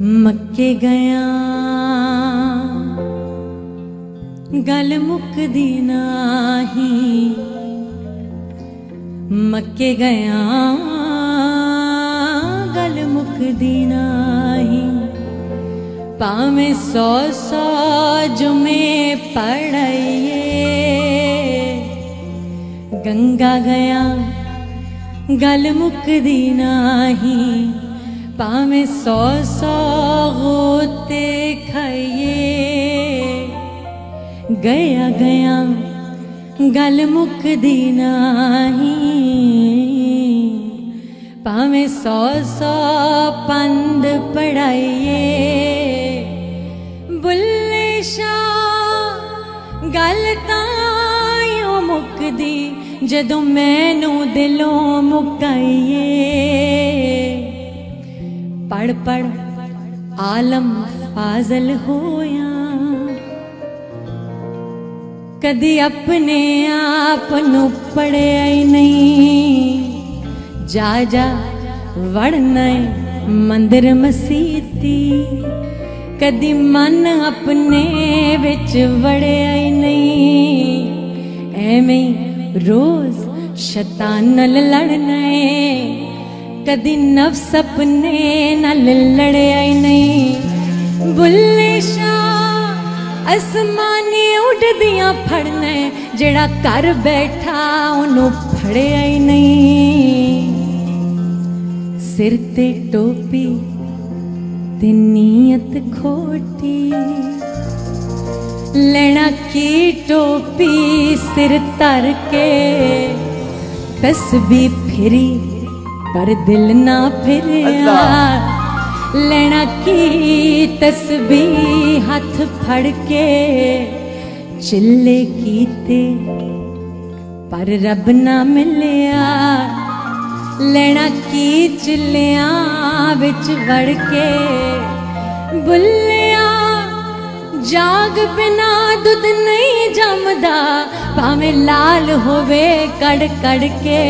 ਮੱਕੇ ਗਿਆ। ਗਲ ਮੁੱਕਦੀ ਨਹੀਂ। ਮੱਕੇ ਗਿਆ। ਗੱਲ ਮੁੱਕਦੀ ਨਹੀਂ। ਭਾਵੇਂ ਸੌ ਸੌ ਜੁਮੇ ਪੜਾਈਏ ਗੰਗਾ ਗਿਆ। ਗੱਲ ਮੁੱਕਦੀ ਨਹੀਂ। ਭਾਵੇਂ ਸੌ ਸੌ ਗੋਤੇ ਖਾਈਏ। ਗਿਆ ਗਿਆ, ਗੱਲ ਮੁੱਕਦੀ ਨਹੀਂ। ਭਾਵੇਂ ਸੌ ਸੌ ਪੰਦ ਪੜਾਈਏ। ਬੁੱਲੇ ਸ਼ਾ ਗੱਲ ਤਾਂ ਮੁੱਕਦੀ, ਜਦੋਂ ਮੈਨੂੰ ਦਿਲੋਂ ਮੁਕਾਈਏ। ਪੜ ਪੜ ਆਲਮ ਫਾਜ਼ਲ ਹੋਇਆ। ਕਦੀ ਆਪਣੇ ਆਪ ਨੂੰ ਪੜਿਆ ਹੀ ਨਹੀਂ। ਜਾ ਜਾ, ਵੜਨਾ ਮੰਦਰ ਮਸੀਤੀ। ਕਦੀ ਮਨ ਆਪਣੇ ਵਿੱਚ ਵੜਿਆ ਹੀ ਨਹੀਂ। ਐਵੇਂ ਰੋਜ਼ ਸ਼ੈਤਾਨ ਨਾਲ ਲੜਨਾ ਏ। ਕਦੀ ਨਫਸ ਆਪਣੇ ਨਾਲ ਲੜਿਆ ਹੀ ਨਹੀਂ। ਬੁੱਲੇ ਸ਼ਾ ਅਸਮਾਨੀ ਉੱਡਦੀਆਂ ਫੜਨਾ ਜਿਹੜਾ ਘਰ ਬੈਠਾ ਉਹਨੂੰ ਫੜਿਆ ਹੀ ਨਹੀਂ। ਸਿਰ ਤੇ ਟੋਪੀ ਤੇ ਨੀਅਤ ਖੋਟੀ। ਲੈਣਾ ਕੀ ਟੋਪੀ ਸਿਰ ਧਰ ਕੇ? ਤਸਬੀਹ ਫਿਰੀ ਪਰ ਦਿਲ ਨਾ ਫਿਰਿਆ। ਲੈਣਾ ਕੀ ਤਸਬੀਹ ਹੱਥ ਫੜ ਕੇ? ਚਿੱਲੇ ਕੀਤੇ ਪਰ ਰੱਬ ਨਾ ਮਿਲਿਆ। ਲੈਣਾ ਕੀ ਚਿੱਲਿਆਂ ਵਿੱਚ ਵੜ ਕੇ? ਬੁੱਲਿਆ ਜਾਗ ਬਿਨਾ ਦੁੱਧ ਨਹੀਂ ਜੰਮਦਾ ਭਾਵੇਂ ਲਾਲ ਹੋਵੇ ਕੜ ਕੜ ਕੇ।